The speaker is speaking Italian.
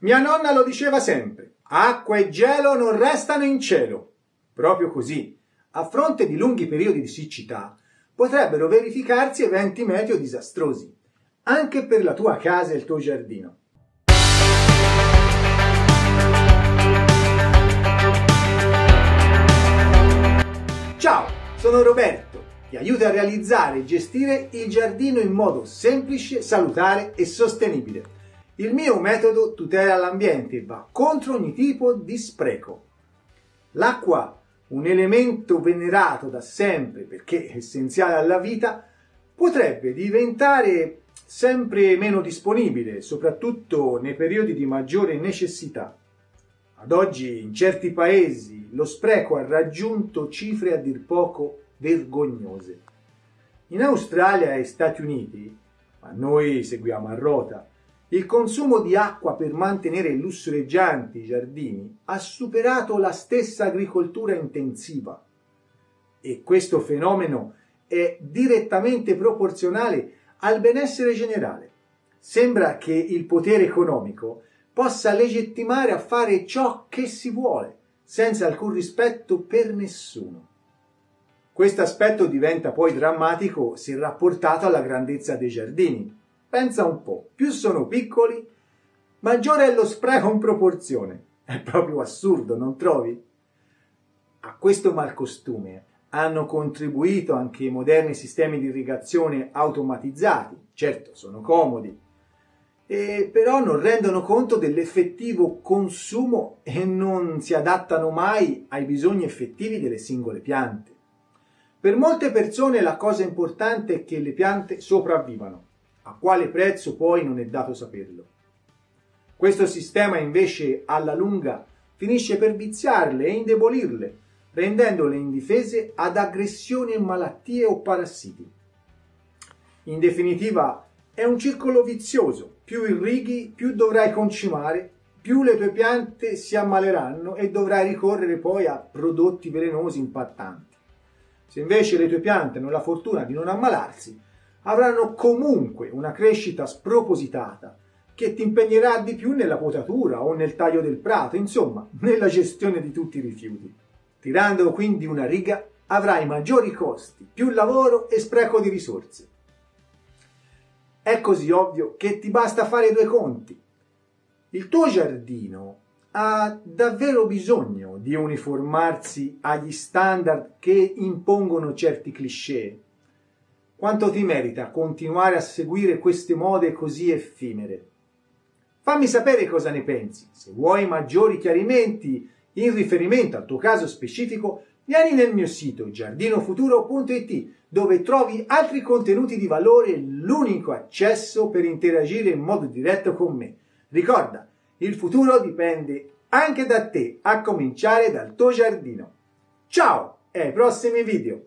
Mia nonna lo diceva sempre, acqua e gelo non restano in cielo. Proprio così, a fronte di lunghi periodi di siccità, potrebbero verificarsi eventi meteo disastrosi, anche per la tua casa e il tuo giardino. Ciao, sono Roberto, ti aiuto a realizzare e gestire il giardino in modo semplice, salutare e sostenibile il mio metodo tutela l'ambiente e va contro ogni tipo di spreco. L'acqua, un elemento venerato da sempre perché essenziale alla vita, potrebbe diventare sempre meno disponibile, soprattutto nei periodi di maggiore necessità. Ad oggi in certi paesi lo spreco ha raggiunto cifre a dir poco vergognose. In Australia e Stati Uniti, ma noi seguiamo a rota, il consumo di acqua per mantenere lussureggianti i giardini ha superato la stessa agricoltura intensiva e questo fenomeno è direttamente proporzionale al benessere generale. Sembra che il potere economico possa legittimare a fare ciò che si vuole, senza alcun rispetto per nessuno. Questo aspetto diventa poi drammatico se rapportato alla grandezza dei giardini. Pensa un po', più sono piccoli, maggiore è lo spreco in proporzione. È proprio assurdo, non trovi? A questo malcostume hanno contribuito anche i moderni sistemi di irrigazione automatizzati. Certo, sono comodi, e però non rendono conto dell'effettivo consumo e non si adattano mai ai bisogni effettivi delle singole piante. Per molte persone la cosa importante è che le piante sopravvivano a quale prezzo poi non è dato saperlo. Questo sistema invece alla lunga finisce per viziarle e indebolirle, rendendole indifese ad aggressioni e malattie o parassiti. In definitiva, è un circolo vizioso. Più irrighi, più dovrai concimare, più le tue piante si ammaleranno e dovrai ricorrere poi a prodotti velenosi impattanti. Se invece le tue piante hanno la fortuna di non ammalarsi, avranno comunque una crescita spropositata che ti impegnerà di più nella potatura o nel taglio del prato, insomma, nella gestione di tutti i rifiuti. Tirando quindi una riga avrai maggiori costi, più lavoro e spreco di risorse. È così ovvio che ti basta fare due conti. Il tuo giardino ha davvero bisogno di uniformarsi agli standard che impongono certi cliché quanto ti merita continuare a seguire queste mode così effimere? Fammi sapere cosa ne pensi. Se vuoi maggiori chiarimenti in riferimento al tuo caso specifico, vieni nel mio sito giardinofuturo.it dove trovi altri contenuti di valore e l'unico accesso per interagire in modo diretto con me. Ricorda, il futuro dipende anche da te, a cominciare dal tuo giardino. Ciao e ai prossimi video!